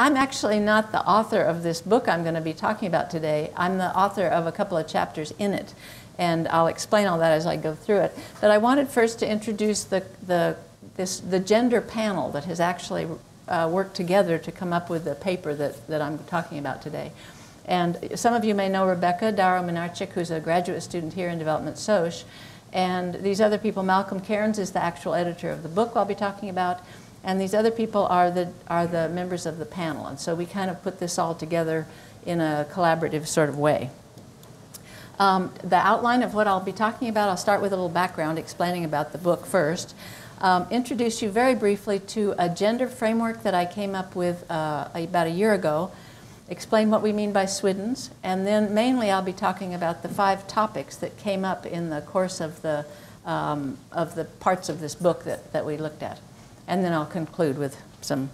I'm actually not the author of this book I'm going to be talking about today. I'm the author of a couple of chapters in it, and I'll explain all that as I go through it. But I wanted first to introduce the, the, this, the gender panel that has actually uh, worked together to come up with the paper that, that I'm talking about today. And some of you may know Rebecca Daro Minarchik, who's a graduate student here in Development Soc. And these other people, Malcolm Cairns is the actual editor of the book I'll be talking about. And these other people are the, are the members of the panel. And so we kind of put this all together in a collaborative sort of way. Um, the outline of what I'll be talking about, I'll start with a little background explaining about the book first. Um, introduce you very briefly to a gender framework that I came up with uh, about a year ago explain what we mean by SWIDDENS, and then mainly I'll be talking about the five topics that came up in the course of the, um, of the parts of this book that, that we looked at. And then I'll conclude with some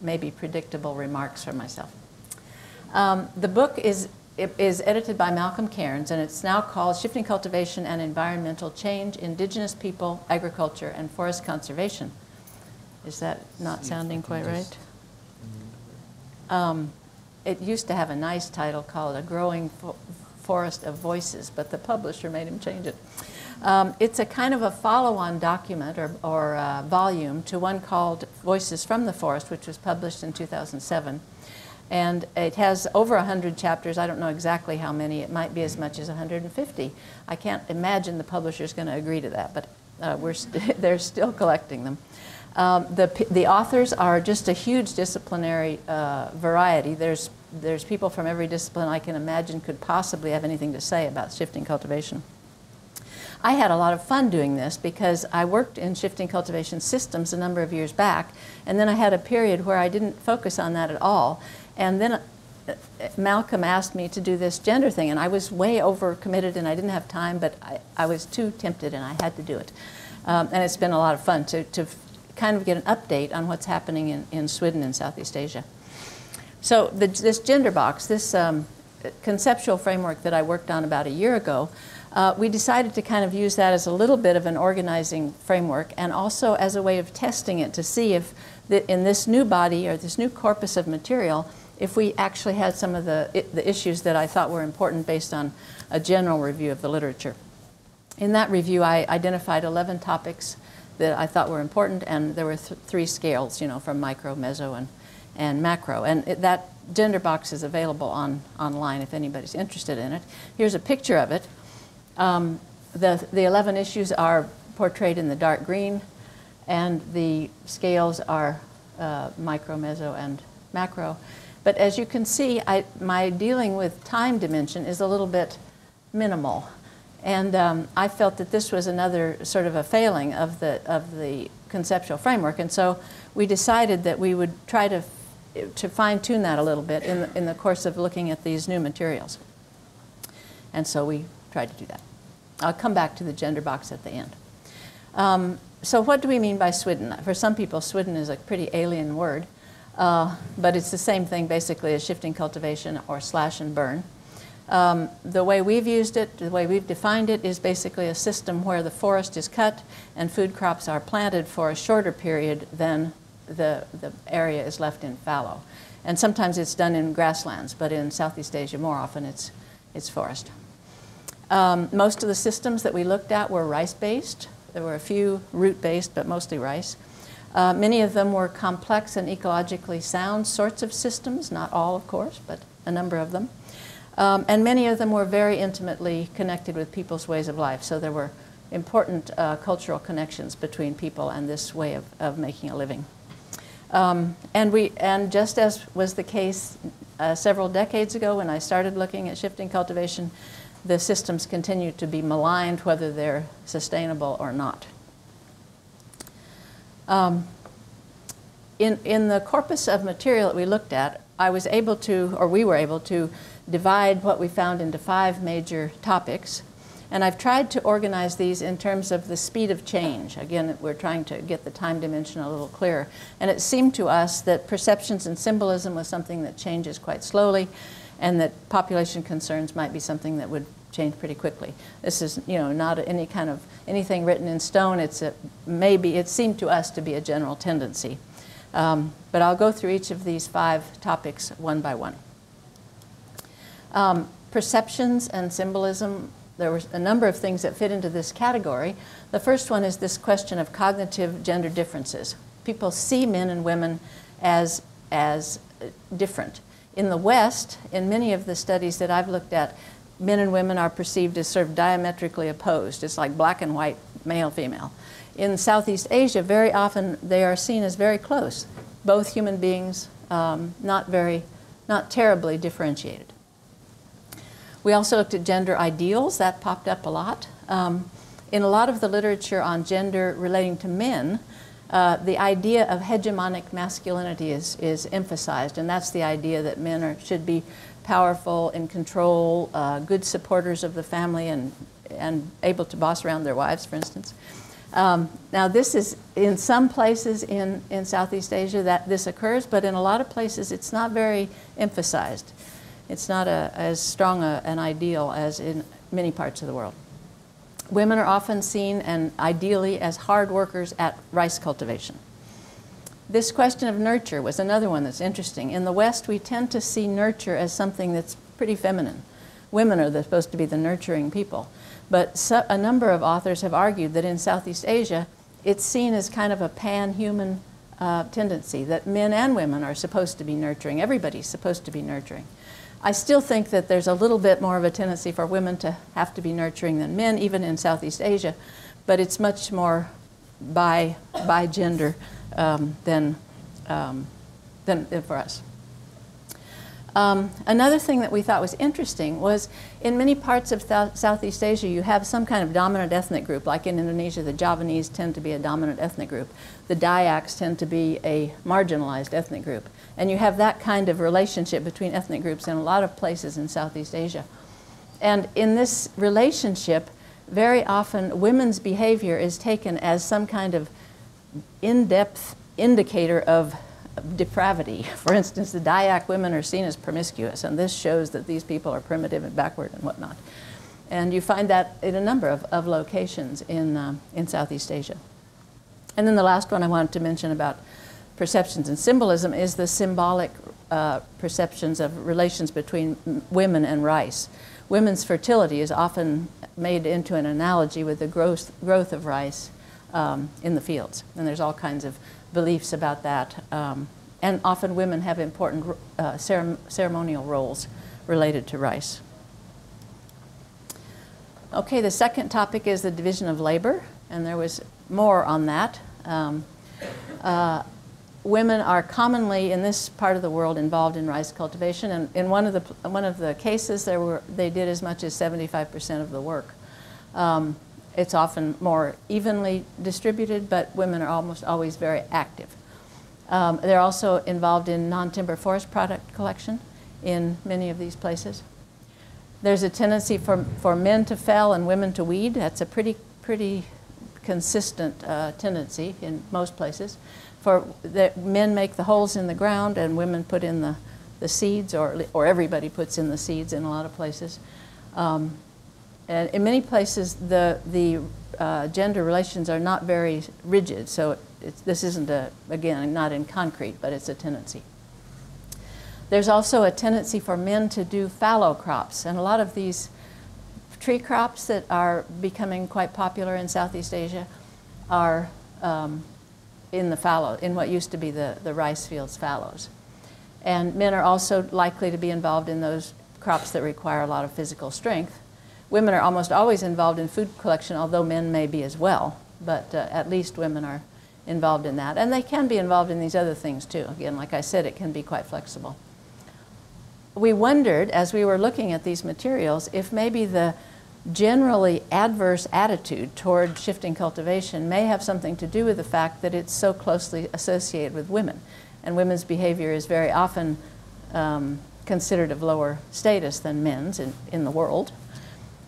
maybe predictable remarks for myself. Um, the book is, is edited by Malcolm Cairns, and it's now called Shifting Cultivation and Environmental Change, Indigenous People, Agriculture, and Forest Conservation. Is that not sounding quite right? Um, it used to have a nice title called A Growing Fo Forest of Voices, but the publisher made him change it. Um, it's a kind of a follow-on document or, or uh, volume to one called Voices from the Forest, which was published in 2007. And it has over 100 chapters. I don't know exactly how many. It might be as much as 150. I can't imagine the publisher's is going to agree to that, but uh, we're st they're still collecting them. Um, the, the authors are just a huge disciplinary uh, variety. There's, there's people from every discipline I can imagine could possibly have anything to say about shifting cultivation. I had a lot of fun doing this because I worked in shifting cultivation systems a number of years back, and then I had a period where I didn't focus on that at all. And then uh, Malcolm asked me to do this gender thing, and I was way over committed and I didn't have time, but I, I was too tempted and I had to do it. Um, and it's been a lot of fun to, to kind of get an update on what's happening in, in swidden and Southeast Asia. So the, this gender box, this um, conceptual framework that I worked on about a year ago, uh, we decided to kind of use that as a little bit of an organizing framework and also as a way of testing it to see if the, in this new body or this new corpus of material, if we actually had some of the, it, the issues that I thought were important based on a general review of the literature. In that review, I identified 11 topics that I thought were important, and there were th three scales, you know, from micro, meso, and, and macro. And it, that gender box is available on, online if anybody's interested in it. Here's a picture of it. Um, the, the 11 issues are portrayed in the dark green, and the scales are uh, micro, meso, and macro. But as you can see, I, my dealing with time dimension is a little bit minimal. And um, I felt that this was another sort of a failing of the, of the conceptual framework. And so we decided that we would try to, to fine tune that a little bit in the, in the course of looking at these new materials. And so we tried to do that. I'll come back to the gender box at the end. Um, so what do we mean by SWIDDEN? For some people, SWIDDEN is a pretty alien word, uh, but it's the same thing basically as shifting cultivation or slash and burn. Um, the way we've used it, the way we've defined it, is basically a system where the forest is cut and food crops are planted for a shorter period than the, the area is left in fallow. And sometimes it's done in grasslands, but in Southeast Asia more often it's, it's forest. Um, most of the systems that we looked at were rice-based. There were a few root-based, but mostly rice. Uh, many of them were complex and ecologically sound sorts of systems, not all, of course, but a number of them. Um, and many of them were very intimately connected with people's ways of life. So there were important uh, cultural connections between people and this way of, of making a living. Um, and, we, and just as was the case uh, several decades ago when I started looking at shifting cultivation, the systems continue to be maligned whether they're sustainable or not. Um, in, in the corpus of material that we looked at, I was able to, or we were able to, divide what we found into five major topics. And I've tried to organize these in terms of the speed of change. Again, we're trying to get the time dimension a little clearer. And it seemed to us that perceptions and symbolism was something that changes quite slowly, and that population concerns might be something that would change pretty quickly. This is, you know, not any kind of anything written in stone. It's a, maybe it seemed to us to be a general tendency. Um, but I'll go through each of these five topics one by one. Um, perceptions and symbolism, there were a number of things that fit into this category. The first one is this question of cognitive gender differences. People see men and women as, as different. In the West, in many of the studies that I've looked at, men and women are perceived as sort of diametrically opposed. It's like black and white, male, female. In Southeast Asia, very often they are seen as very close, both human beings, um, not very, not terribly differentiated. We also looked at gender ideals, that popped up a lot. Um, in a lot of the literature on gender relating to men, uh, the idea of hegemonic masculinity is, is emphasized, and that's the idea that men are, should be powerful, in control, uh, good supporters of the family, and, and able to boss around their wives, for instance. Um, now, this is in some places in, in Southeast Asia that this occurs, but in a lot of places it's not very emphasized. It's not a, as strong a, an ideal as in many parts of the world. Women are often seen and ideally as hard workers at rice cultivation. This question of nurture was another one that's interesting. In the West, we tend to see nurture as something that's pretty feminine. Women are supposed to be the nurturing people. But so, a number of authors have argued that in Southeast Asia, it's seen as kind of a pan-human uh, tendency, that men and women are supposed to be nurturing. Everybody's supposed to be nurturing. I still think that there's a little bit more of a tendency for women to have to be nurturing than men, even in Southeast Asia, but it's much more by, by gender um, than, um, than, than for us. Um, another thing that we thought was interesting was in many parts of Southeast Asia, you have some kind of dominant ethnic group. Like in Indonesia, the Javanese tend to be a dominant ethnic group. The Dayaks tend to be a marginalized ethnic group. And you have that kind of relationship between ethnic groups in a lot of places in Southeast Asia. And in this relationship, very often women's behavior is taken as some kind of in-depth indicator of depravity. For instance, the Dayak women are seen as promiscuous, and this shows that these people are primitive and backward and whatnot. And you find that in a number of, of locations in, uh, in Southeast Asia. And then the last one I wanted to mention about perceptions and symbolism is the symbolic uh, perceptions of relations between women and rice. Women's fertility is often made into an analogy with the growth, growth of rice um, in the fields. And there's all kinds of beliefs about that. Um, and often women have important uh, ceremonial roles related to rice. Okay, the second topic is the division of labor, and there was more on that. Um, uh, women are commonly in this part of the world involved in rice cultivation, and in one of the one of the cases, there were they did as much as 75% of the work. Um, it's often more evenly distributed, but women are almost always very active. Um, they're also involved in non-timber forest product collection in many of these places. There's a tendency for, for men to fell and women to weed. That's a pretty, pretty consistent uh, tendency in most places. For the, men make the holes in the ground and women put in the, the seeds, or, or everybody puts in the seeds in a lot of places. Um, and in many places, the, the uh, gender relations are not very rigid, so this isn't, a, again, not in concrete, but it's a tendency. There's also a tendency for men to do fallow crops, and a lot of these tree crops that are becoming quite popular in Southeast Asia are um, in the fallow, in what used to be the, the rice fields fallows. And men are also likely to be involved in those crops that require a lot of physical strength women are almost always involved in food collection, although men may be as well. But uh, at least women are involved in that. And they can be involved in these other things too. Again, like I said, it can be quite flexible. We wondered, as we were looking at these materials, if maybe the generally adverse attitude toward shifting cultivation may have something to do with the fact that it's so closely associated with women. And women's behavior is very often um, considered of lower status than men's in, in the world.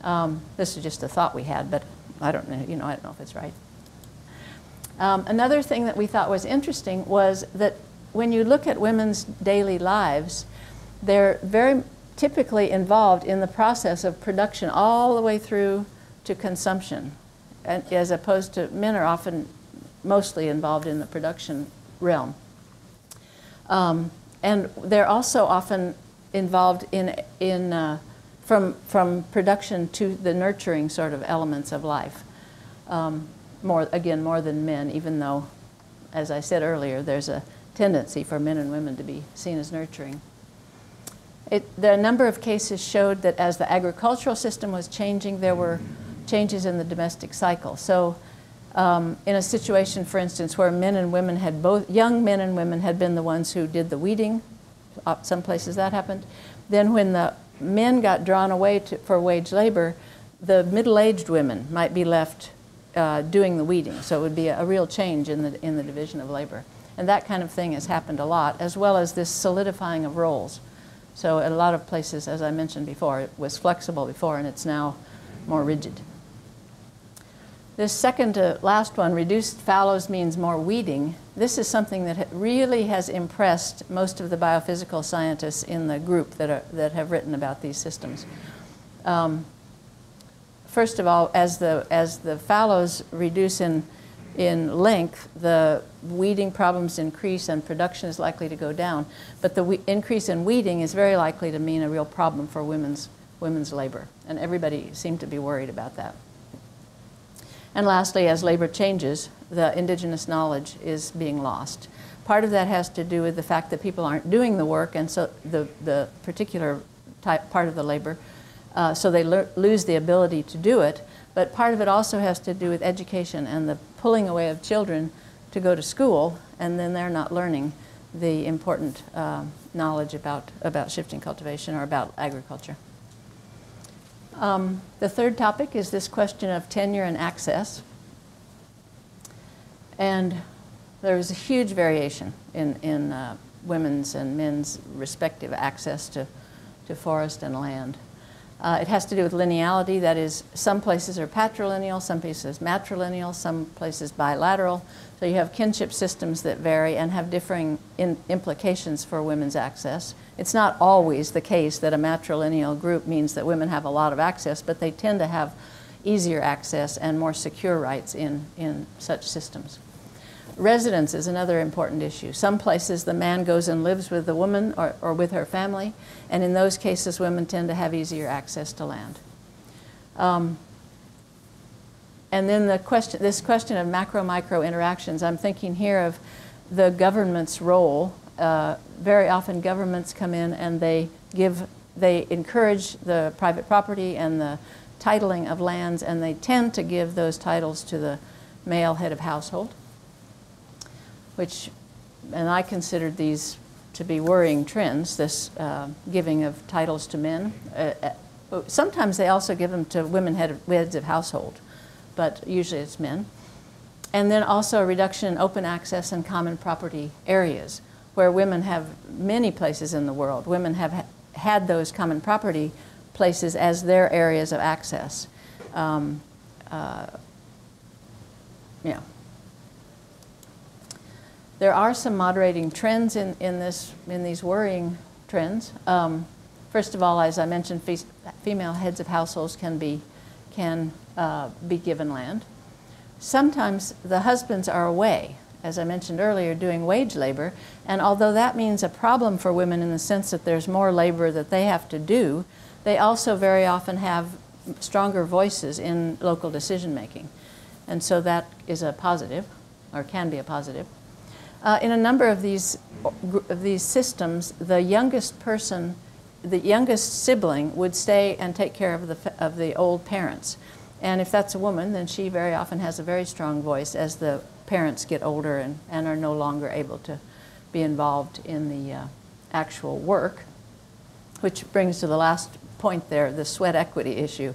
Um, this is just a thought we had, but I don't know, you know, I don't know if it's right. Um, another thing that we thought was interesting was that when you look at women's daily lives, they're very typically involved in the process of production all the way through to consumption, and, as opposed to men are often mostly involved in the production realm. Um, and they're also often involved in, in uh, from, from production to the nurturing sort of elements of life. Um, more, again, more than men, even though, as I said earlier, there's a tendency for men and women to be seen as nurturing. It, the number of cases showed that as the agricultural system was changing, there were changes in the domestic cycle. So um, in a situation, for instance, where men and women had both, young men and women had been the ones who did the weeding, uh, some places that happened. Then when the men got drawn away to, for wage labor, the middle-aged women might be left uh, doing the weeding. So it would be a, a, real change in the, in the division of labor. And that kind of thing has happened a lot, as well as this solidifying of roles. So in a lot of places, as I mentioned before, it was flexible before and it's now more rigid. This second to last one, reduced fallows means more weeding. This is something that really has impressed most of the biophysical scientists in the group that, are, that have written about these systems. Um, first of all, as the, as the fallows reduce in, in length, the weeding problems increase and production is likely to go down. But the increase in weeding is very likely to mean a real problem for women's, women's labor. And everybody seemed to be worried about that. And lastly, as labor changes, the indigenous knowledge is being lost. Part of that has to do with the fact that people aren't doing the work, and so the, the particular type, part of the labor, uh, so they lose the ability to do it. But part of it also has to do with education and the pulling away of children to go to school, and then they're not learning the important uh, knowledge about, about shifting cultivation or about agriculture. Um, the third topic is this question of tenure and access. And there's a huge variation in, in uh, women's and men's respective access to, to forest and land. Uh, it has to do with lineality, that is, some places are patrilineal, some places matrilineal, some places bilateral. So you have kinship systems that vary and have differing implications for women's access. It's not always the case that a matrilineal group means that women have a lot of access, but they tend to have easier access and more secure rights in, in such systems. Residence is another important issue. Some places the man goes and lives with the woman or, or with her family, and in those cases women tend to have easier access to land. Um, and then the question, this question of macro-micro interactions, I'm thinking here of the government's role. Uh, very often governments come in and they give, they encourage the private property and the titling of lands, and they tend to give those titles to the male head of household which, and I considered these to be worrying trends, this uh, giving of titles to men. Uh, uh, sometimes they also give them to women head of, heads of household, but usually it's men. And then also a reduction in open access and common property areas, where women have many places in the world. Women have ha had those common property places as their areas of access. Um, uh, yeah. There are some moderating trends in, in, this, in these worrying trends. Um, first of all, as I mentioned, fe female heads of households can be, can, uh, be given land. Sometimes the husbands are away, as I mentioned earlier, doing wage labor, and although that means a problem for women in the sense that there's more labor that they have to do, they also very often have stronger voices in local decision making. And so that is a positive, or can be a positive. Uh, in a number of these, of these systems, the youngest person, the youngest sibling would stay and take care of the, of the old parents. And if that's a woman, then she very often has a very strong voice as the parents get older and, and are no longer able to be involved in the uh, actual work, which brings to the last point there, the sweat equity issue.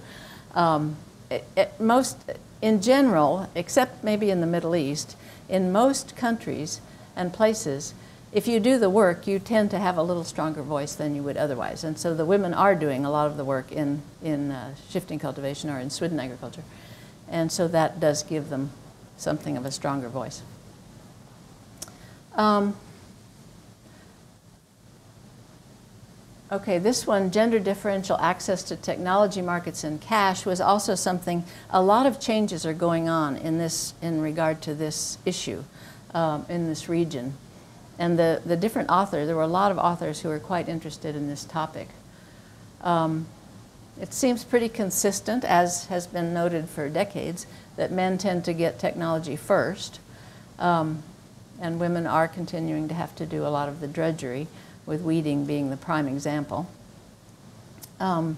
Um, it, it, most, in general, except maybe in the Middle East, in most countries, and places, if you do the work, you tend to have a little stronger voice than you would otherwise. And so the women are doing a lot of the work in, in uh, shifting cultivation or in swidden agriculture. And so that does give them something of a stronger voice. Um, okay, this one, gender differential access to technology markets and cash, was also something, a lot of changes are going on in this, in regard to this issue um, in this region. and the, the different authors, there were a lot of authors who were quite interested in this topic. Um, it seems pretty consistent, as has been noted for decades, that men tend to get technology first, um, and women are continuing to have to do a lot of the drudgery, with weeding being the prime example. Um,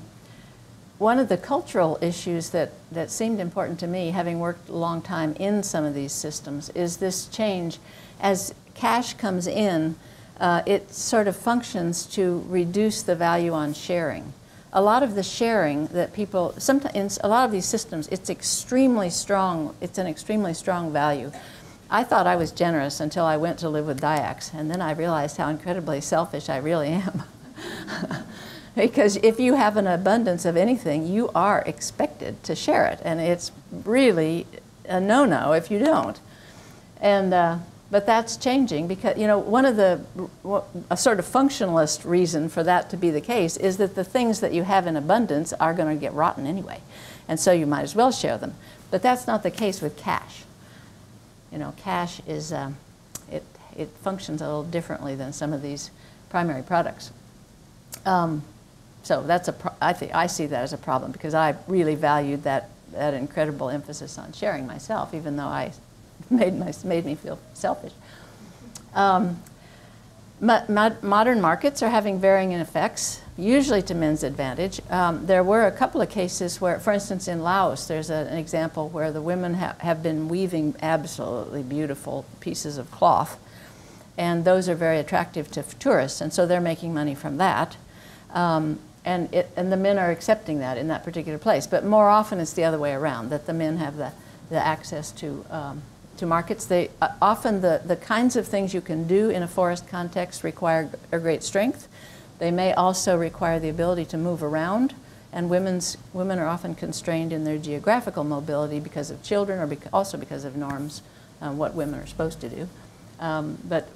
one of the cultural issues that, that seemed important to me, having worked a long time in some of these systems, is this change. As cash comes in, uh, it sort of functions to reduce the value on sharing. A lot of the sharing that people, sometimes a lot of these systems, it's extremely strong, it's an extremely strong value. I thought I was generous until I went to live with Dayaks, and then I realized how incredibly selfish I really am. because if you have an abundance of anything, you are expected to share it, and it's really a no-no if you don't. And uh, but that's changing because you know one of the a sort of functionalist reason for that to be the case is that the things that you have in abundance are going to get rotten anyway, and so you might as well share them. But that's not the case with cash. You know, cash is, um, it, it functions a little differently than some of these primary products. Um, so that's a, I, think, I see that as a problem because I really valued that, that incredible emphasis on sharing myself, even though I made, my, made me feel selfish. Um, modern markets are having varying effects, usually to men's advantage. Um, there were a couple of cases where, for instance, in Laos, there's a, an example where the women ha have been weaving absolutely beautiful pieces of cloth, and those are very attractive to tourists, and so they're making money from that. Um, and, it, and the men are accepting that in that particular place. But more often it's the other way around, that the men have the, the access to um, to markets. They, uh, often the, the kinds of things you can do in a forest context require a great strength. They may also require the ability to move around, and women's, women are often constrained in their geographical mobility because of children or beca also because of norms, um, what women are supposed to do. Um, but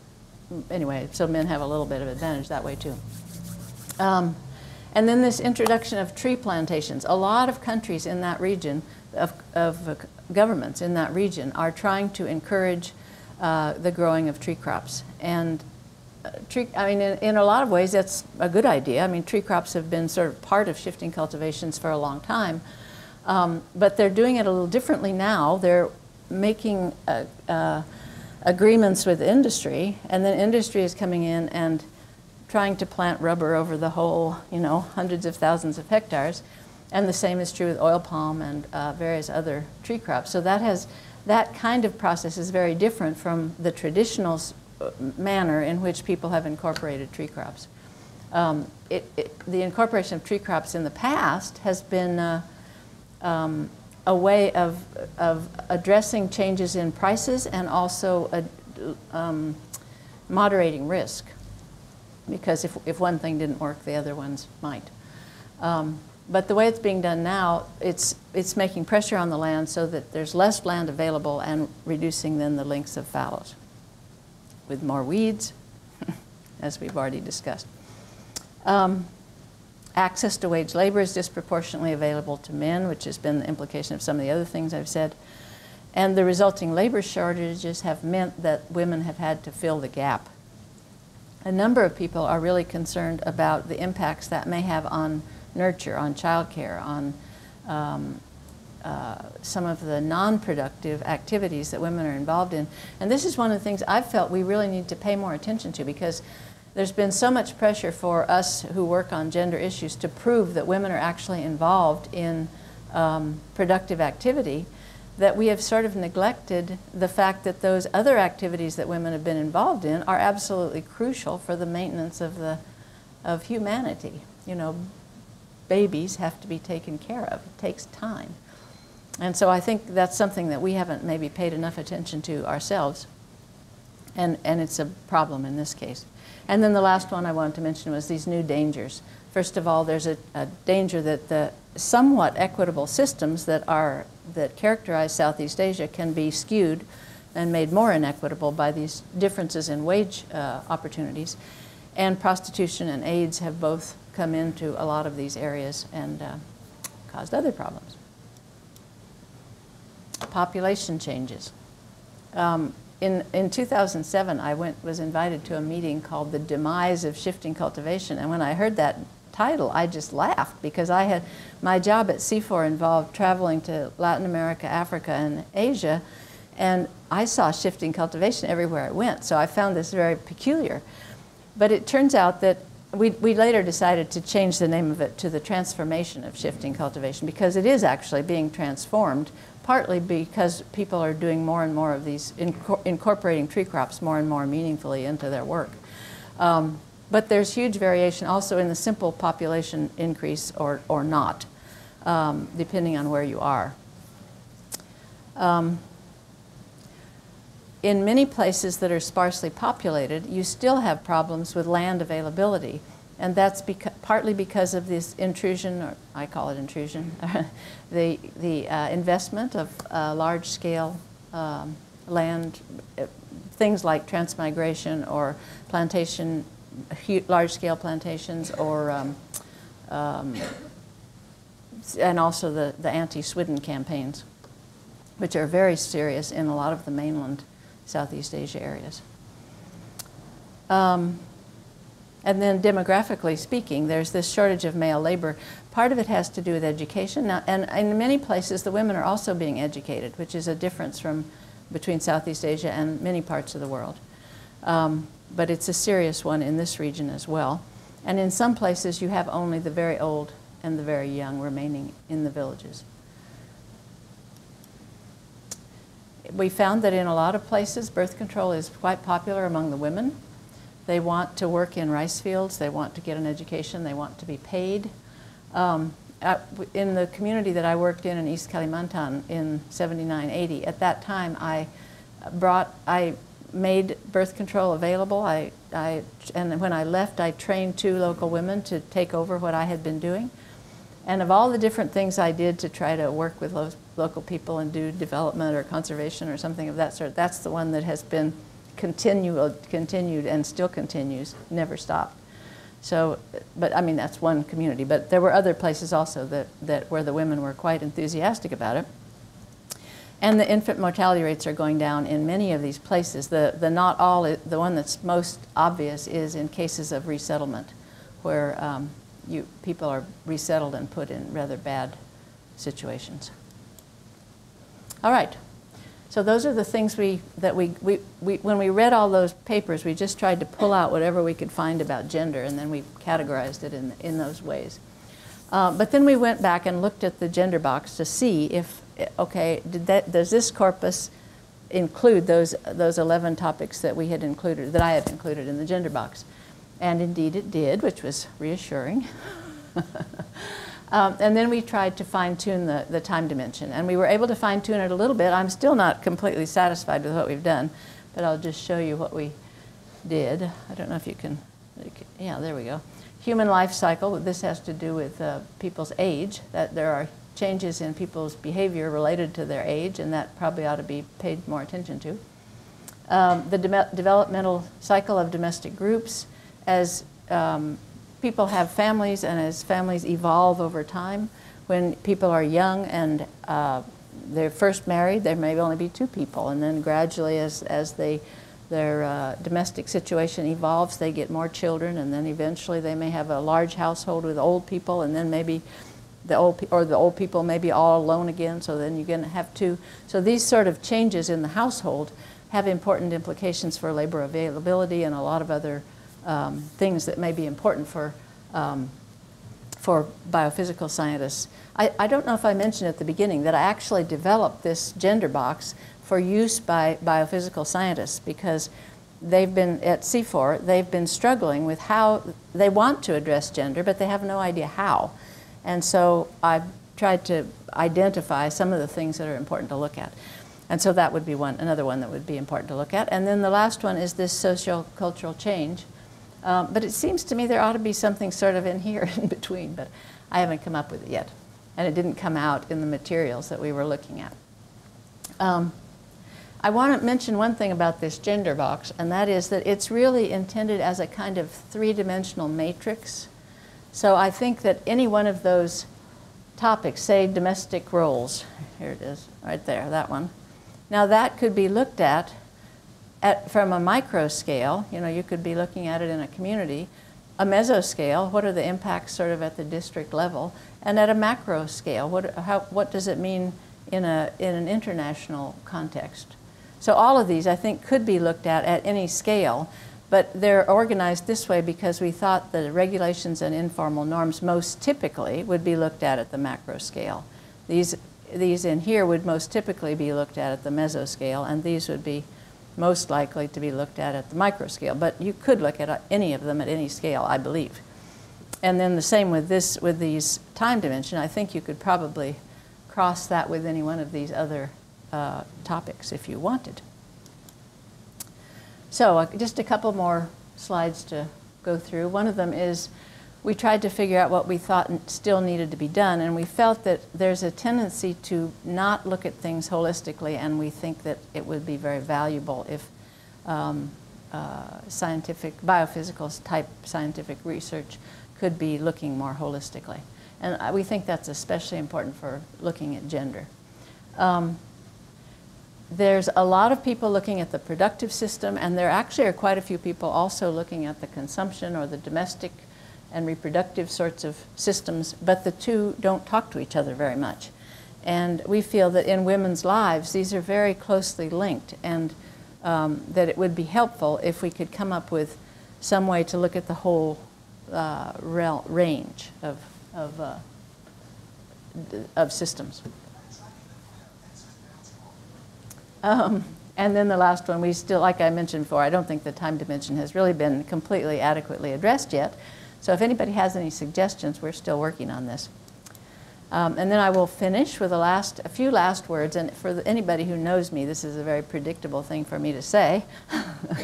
anyway, so men have a little bit of advantage that way too. Um, and then this introduction of tree plantations. A lot of countries in that region of, of governments in that region are trying to encourage uh, the growing of tree crops. And uh, tree, I mean, in, in, a lot of ways, that's a good idea. I mean, tree crops have been sort of part of shifting cultivations for a long time. Um, but they're doing it a little differently now. They're making uh, uh, agreements with industry, and then industry is coming in and trying to plant rubber over the whole, you know, hundreds of thousands of hectares. And the same is true with oil palm and uh, various other tree crops. So that has that kind of process is very different from the traditional uh, manner in which people have incorporated tree crops. Um, it, it, the incorporation of tree crops in the past has been uh, um, a way of, of addressing changes in prices and also a, um, moderating risk. Because if, if one thing didn't work, the other ones might. Um, but the way it's being done now, it's, it's making pressure on the land so that there's less land available and reducing then the lengths of fallows with more weeds, as we've already discussed. Um, access to wage labor is disproportionately available to men, which has been the implication of some of the other things I've said. And the resulting labor shortages have meant that women have had to fill the gap. A number of people are really concerned about the impacts that may have on nurture, on childcare, on um, uh, some of the non-productive activities that women are involved in. And this is one of the things I've felt we really need to pay more attention to because there's been so much pressure for us who work on gender issues to prove that women are actually involved in um, productive activity that we have sort of neglected the fact that those other activities that women have been involved in are absolutely crucial for the maintenance of the of humanity. You know, babies have to be taken care of. It takes time. And so I think that's something that we haven't maybe paid enough attention to ourselves. And, and it's a problem in this case. And then the last one I wanted to mention was these new dangers. First of all, there's a, a danger that the somewhat equitable systems that, are, that characterize Southeast Asia can be skewed and made more inequitable by these differences in wage uh, opportunities. And prostitution and AIDS have both come into a lot of these areas and uh, caused other problems. Population changes. Um, in, in 2007, I went, was invited to a meeting called The Demise of Shifting Cultivation. And when I heard that title, I just laughed because I had, my job at CIFOR involved traveling to Latin America, Africa, and Asia. And I saw shifting cultivation everywhere I went. So I found this very peculiar. But it turns out that we, we later decided to change the name of it to the transformation of shifting cultivation because it is actually being transformed partly because people are doing more and more of these, inco incorporating tree crops more and more meaningfully into their work. Um, but there's huge variation also in the simple population increase or, or not, um, depending on where you are. Um, in many places that are sparsely populated, you still have problems with land availability. And that's beca partly because of this intrusion, or I call it intrusion, the, the uh, investment of uh, large scale um, land, uh, things like transmigration or plantation, large scale plantations, or um, um, and also the, the anti-Swidden campaigns, which are very serious in a lot of the mainland Southeast Asia areas. Um, and then demographically speaking, there's this shortage of male labor. Part of it has to do with education. Now, and in many places, the women are also being educated, which is a difference from between Southeast Asia and many parts of the world. Um, but it's a serious one in this region as well. And in some places, you have only the very old and the very young remaining in the villages. We found that in a lot of places, birth control is quite popular among the women. They want to work in rice fields. They want to get an education. They want to be paid. Um, at, in the community that I worked in in East Kalimantan in 79, 80, at that time I brought, I made birth control available. I, I, and when I left, I trained two local women to take over what I had been doing. And of all the different things I did to try to work with lo local people and do development or conservation or something of that sort, that's the one that has been continued, continued and still continues, never stopped. So, but I mean, that's one community. But there were other places also that, that where the women were quite enthusiastic about it. And the infant mortality rates are going down in many of these places. The, the not all, the one that's most obvious is in cases of resettlement, where um, you, people are resettled and put in rather bad situations. All right. So those are the things we, that we, we, we, when we read all those papers, we just tried to pull out whatever we could find about gender, and then we categorized it in, in those ways. Uh, but then we went back and looked at the gender box to see if, okay, did that, does this corpus include those, those 11 topics that we had included, that I had included in the gender box? And indeed it did, which was reassuring. Um, and then we tried to fine tune the, the time dimension. And we were able to fine tune it a little bit. I'm still not completely satisfied with what we've done, but I'll just show you what we did. I don't know if you can, yeah, there we go. Human life cycle, this has to do with uh, people's age, that there are changes in people's behavior related to their age, and that probably ought to be paid more attention to. Um, the de developmental cycle of domestic groups as um, people have families and as families evolve over time, when people are young and uh, they're first married, there may only be two people, and then gradually as, as they, their uh, domestic situation evolves, they get more children, and then eventually they may have a large household with old people, and then maybe the old or the old people may be all alone again, so then you're going to have two. So these sort of changes in the household have important implications for labor availability and a lot of other um, things that may be important for, um, for biophysical scientists. I, I don't know if I mentioned at the beginning that I actually developed this gender box for use by biophysical scientists because they've been at CIFOR, they've been struggling with how they want to address gender, but they have no idea how. And so I've tried to identify some of the things that are important to look at. And so that would be one, another one that would be important to look at. And then the last one is this social cultural change. Um, but it seems to me there ought to be something sort of in here in between, but I haven't come up with it yet. And it didn't come out in the materials that we were looking at. Um, I want to mention one thing about this gender box, and that is that it's really intended as a kind of three-dimensional matrix. So I think that any one of those topics, say domestic roles, here it is, right there, that one. Now that could be looked at at, from a micro scale, you know, you could be looking at it in a community, a meso scale, what are the impacts sort of at the district level, and at a macro scale, what, how, what does it mean in, a, in an international context? So all of these, I think, could be looked at at any scale, but they're organized this way because we thought the regulations and informal norms most typically would be looked at at the macro scale. These, these in here would most typically be looked at at the meso scale, and these would be most likely to be looked at at the micro scale. But you could look at any of them at any scale, I believe. And then the same with this, with these time dimension. I think you could probably cross that with any one of these other uh, topics if you wanted. So uh, just a couple more slides to go through. One of them is we tried to figure out what we thought still needed to be done, and we felt that there's a tendency to not look at things holistically, and we think that it would be very valuable if um, uh, scientific, biophysical type scientific research could be looking more holistically. And we think that's especially important for looking at gender. Um, there's a lot of people looking at the productive system, and there actually are quite a few people also looking at the consumption or the domestic and reproductive sorts of systems, but the two don't talk to each other very much. And we feel that in women's lives, these are very closely linked, and um, that it would be helpful if we could come up with some way to look at the whole uh, range of, of, uh, of systems. Um, and then the last one, we still, like I mentioned before, I don't think the time dimension has really been completely adequately addressed yet. So if anybody has any suggestions, we're still working on this. Um, and then I will finish with a, last, a few last words. And for the, anybody who knows me, this is a very predictable thing for me to say.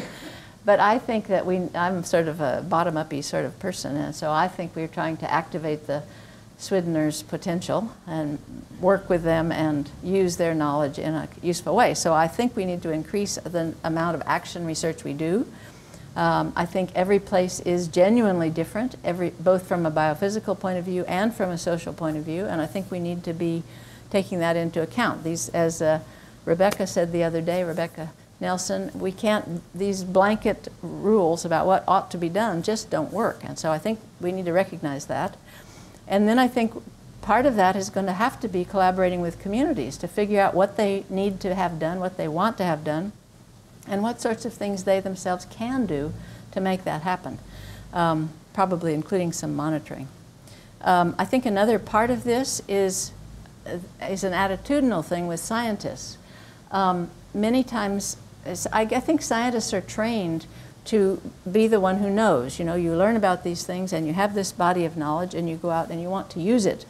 but I think that we, I'm sort of a bottom-uppy sort of person. And so I think we're trying to activate the Swiddeners' potential and work with them and use their knowledge in a useful way. So I think we need to increase the amount of action research we do. Um, I think every place is genuinely different, every, both from a biophysical point of view and from a social point of view, and I think we need to be taking that into account. These, as uh, Rebecca said the other day, Rebecca Nelson, we can't, these blanket rules about what ought to be done just don't work. And so I think we need to recognize that. And then I think part of that is going to have to be collaborating with communities to figure out what they need to have done, what they want to have done, and what sorts of things they themselves can do to make that happen, um, probably including some monitoring. Um, I think another part of this is, uh, is an attitudinal thing with scientists. Um, many times, I, I think scientists are trained to be the one who knows. You know, you learn about these things and you have this body of knowledge and you go out and you want to use it.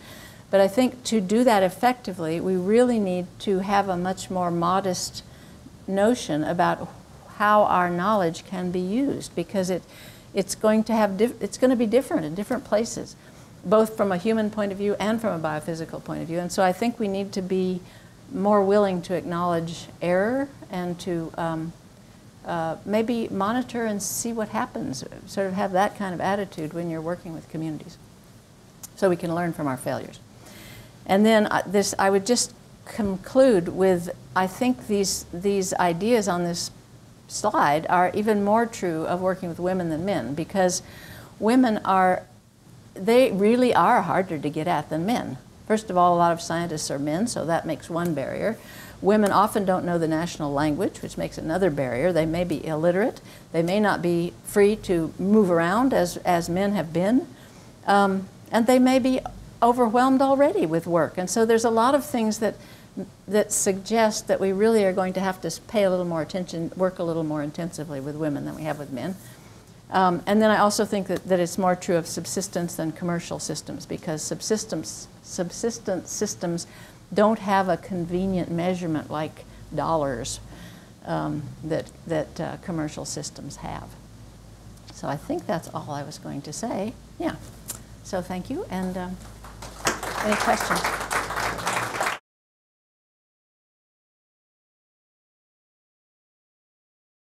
But I think to do that effectively, we really need to have a much more modest notion about how our knowledge can be used because it, it's going to have it's going to be different in different places, both from a human point of view and from a biophysical point of view. And so I think we need to be more willing to acknowledge error and to um, uh, maybe monitor and see what happens, sort of have that kind of attitude when you're working with communities so we can learn from our failures. And then uh, this, I would just conclude with, I think these, these ideas on this slide are even more true of working with women than men because women are, they really are harder to get at than men. First of all, a lot of scientists are men, so that makes one barrier. Women often don't know the national language, which makes another barrier. They may be illiterate. They may not be free to move around as, as men have been. Um, and they may be overwhelmed already with work. And so there's a lot of things that, that suggest that we really are going to have to pay a little more attention, work a little more intensively with women than we have with men. Um, and then I also think that, that it's more true of subsistence than commercial systems because subsistence, subsistence systems don't have a convenient measurement like dollars um, that, that uh, commercial systems have. So I think that's all I was going to say. Yeah. So thank you. And um, any questions?